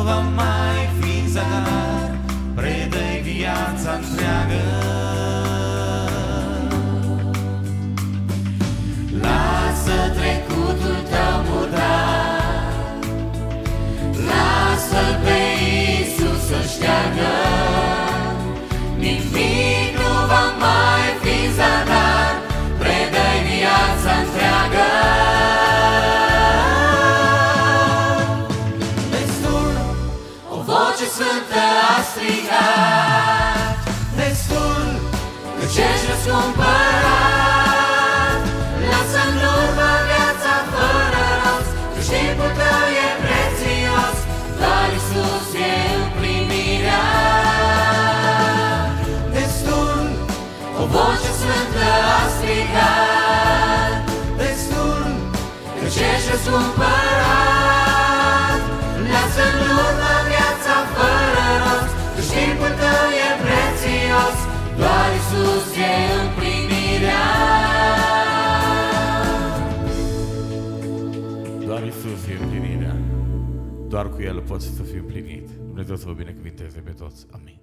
va mai fi în zadar Predă-i viața întreagă. Lasă trecutul tău murdar Lasă-l pe Iisus să șteargă Nimic nu va mai fi în zadar strigat Destul, Că ce-și răscumpărat? Lasă în urmă viața fără rost Căci știmpul tău e prețios. Doar Iisus e împlinirea destul, O voce sfântă a strigat. Destul Că ce-și răscumpărat? Lasă în urmă viața fără Doar Iisus e împlinirea Doar Iisus Iisus e împlinirea. Doar cu El poți să fii împlinit. Dumnezeu să vă binecuvinteze pe toți. Amin.